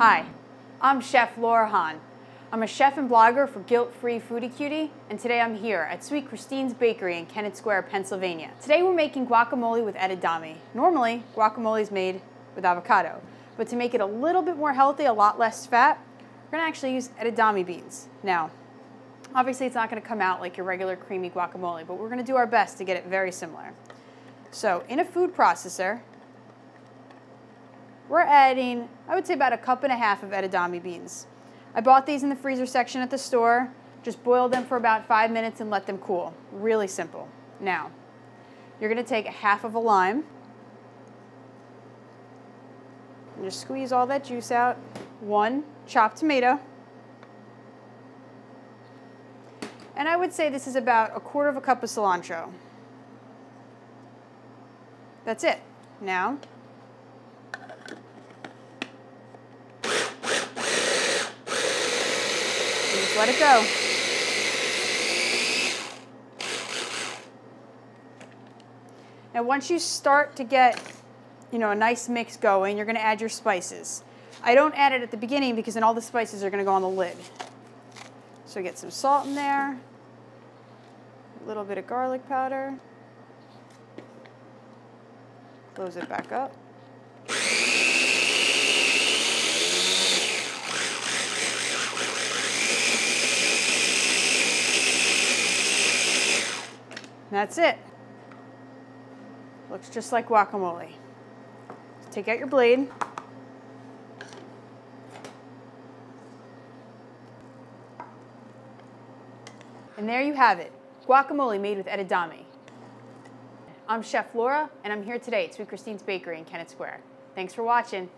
Hi, I'm Chef Laura Hahn. I'm a chef and blogger for Guilt Free Foodie Cutie, and today I'm here at Sweet Christine's Bakery in Kennett Square, Pennsylvania. Today we're making guacamole with edamame. Normally, guacamole is made with avocado, but to make it a little bit more healthy, a lot less fat, we're gonna actually use edamame beans. Now, obviously it's not gonna come out like your regular creamy guacamole, but we're gonna do our best to get it very similar. So in a food processor, we're adding, I would say about a cup and a half of edamame beans. I bought these in the freezer section at the store. Just boil them for about five minutes and let them cool. Really simple. Now, you're gonna take a half of a lime and just squeeze all that juice out. One chopped tomato. And I would say this is about a quarter of a cup of cilantro. That's it. Now, just let it go. Now once you start to get, you know, a nice mix going, you're gonna add your spices. I don't add it at the beginning because then all the spices are gonna go on the lid. So get some salt in there, a little bit of garlic powder, close it back up. That's it. Looks just like guacamole. Take out your blade. And there you have it, guacamole made with edamame. I'm Chef Laura, and I'm here today at Sweet Christine's Bakery in Kennett Square. Thanks for watching.